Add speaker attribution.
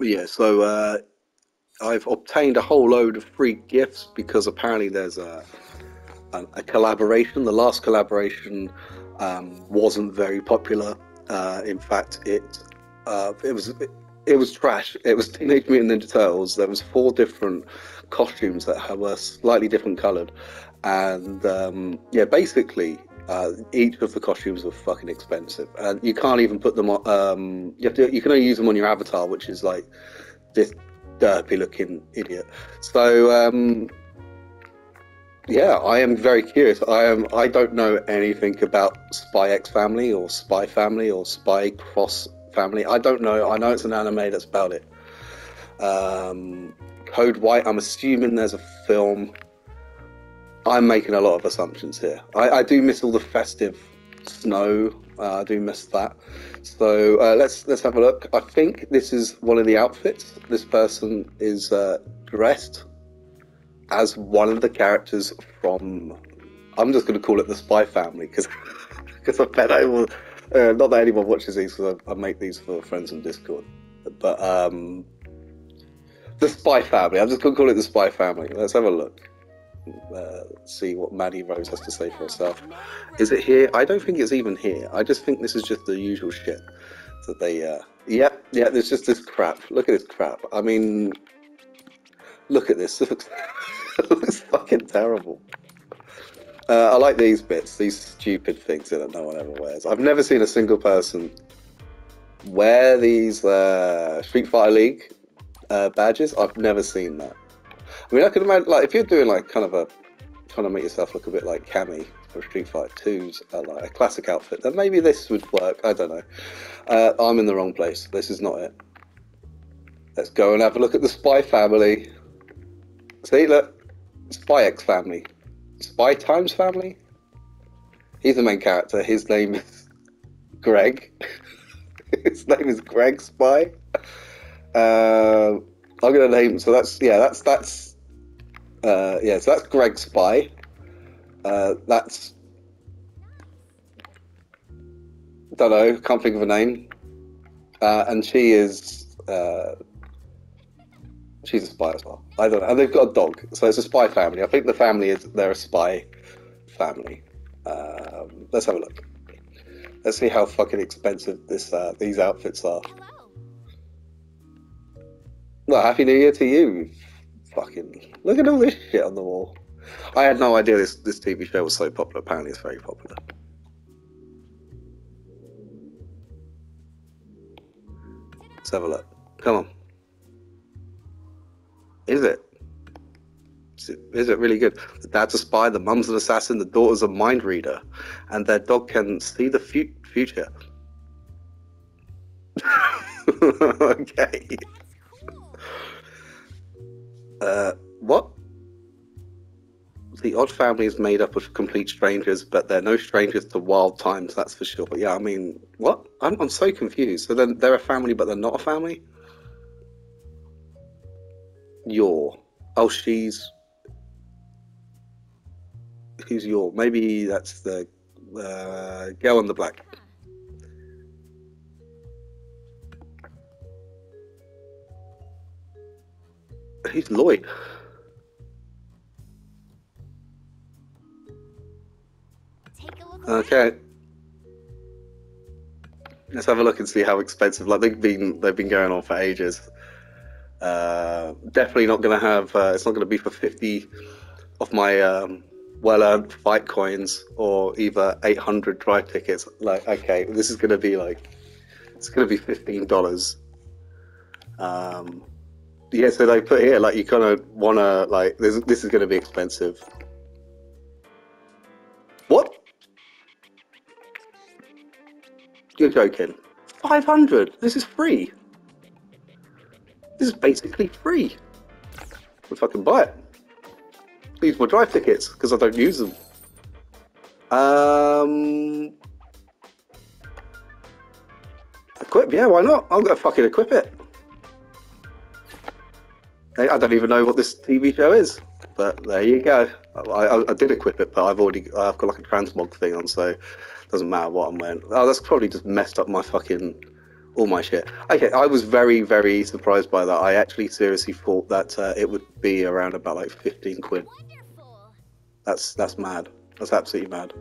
Speaker 1: Yeah, so uh, I've obtained a whole load of free gifts because apparently there's a a, a collaboration. The last collaboration um, wasn't very popular. Uh, in fact, it uh, it was it, it was trash. It was Teenage Mutant Ninja Turtles. There was four different costumes that were slightly different coloured, and um, yeah, basically uh, each of the costumes were fucking expensive, and you can't even put them on. Um, you have to. You can only use them on your avatar, which is like this derpy looking idiot. So um, yeah, I am very curious. I am. I don't know anything about Spy X Family or Spy Family or Spy Cross Family. I don't know. I know it's an anime. That's about it. Um, Code White. I'm assuming there's a film. I'm making a lot of assumptions here. I, I do miss all the festive snow. Uh, I do miss that. So uh, let's let's have a look. I think this is one of the outfits. This person is uh, dressed as one of the characters from. I'm just going to call it the Spy Family because because I bet I will. Uh, not that anyone watches these because I, I, make these for friends on Discord, but um, the Spy Family. I'm just going to call it the Spy Family. Let's have a look uh, see what Maddie Rose has to say for herself. Is it here? I don't think it's even here. I just think this is just the usual shit that they. Uh, yeah, yeah. There's just this crap. Look at this crap. I mean, look at this. it looks, it looks fucking terrible. Uh, I like these bits, these stupid things that no one ever wears. I've never seen a single person wear these uh, Street Fighter League uh, badges. I've never seen that. I mean, I could imagine, like, if you're doing, like, kind of a, trying to make yourself look a bit like Cammy for Street Fighter 2's, uh, like, a classic outfit, then maybe this would work. I don't know. Uh, I'm in the wrong place. This is not it. Let's go and have a look at the Spy family. See, look. Spy X family. Spy Times family? He's the main character. His name is Greg. His name is Greg Spy. Uh, I'm gonna name. So that's yeah. That's that's uh, yeah, so that's Greg Spy. Uh, that's don't know, can't think of a name. Uh, and she is uh, she's a spy as well. I don't know. And they've got a dog, so it's a spy family. I think the family is they're a spy family. Um, let's have a look. Let's see how fucking expensive this uh, these outfits are. Well, happy New Year to you, fucking look at all this shit on the wall. I had no idea this this TV show was so popular. Apparently, it's very popular. Let's have a look. Come on. Is it? Is it, is it really good? The dad's a spy, the mum's an assassin, the daughter's a mind reader, and their dog can see the fu- future. okay. Uh, what? The Odd Family is made up of complete strangers, but they're no strangers to wild times, that's for sure. Yeah, I mean, what? I'm, I'm so confused. So then they're a family, but they're not a family? Your. Oh, she's. Who's your? Maybe that's the uh, girl in the black. He's Loid. Okay. Let's have a look and see how expensive. Like they've been, they've been going on for ages. Uh, definitely not going to have. Uh, it's not going to be for fifty of my um, well-earned fight coins or either eight hundred drive tickets. Like, okay, this is going to be like, it's going to be fifteen dollars. Um, yeah, so they put here like you kind of want to like this. This is going to be expensive. What? You're joking? Five hundred. This is free. This is basically free. If I can buy it, use my drive tickets because I don't use them. Um, equip? Yeah, why not? I'm gonna fucking equip it. I don't even know what this TV show is, but there you go. I, I, I did equip it, but I've already I've got like a transmog thing on, so it doesn't matter what I'm wearing. Oh, that's probably just messed up my fucking all my shit. Okay, I was very, very surprised by that. I actually seriously thought that uh, it would be around about like fifteen quid. That's that's mad. That's absolutely mad.